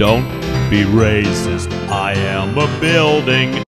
Don't be racist. I am a building.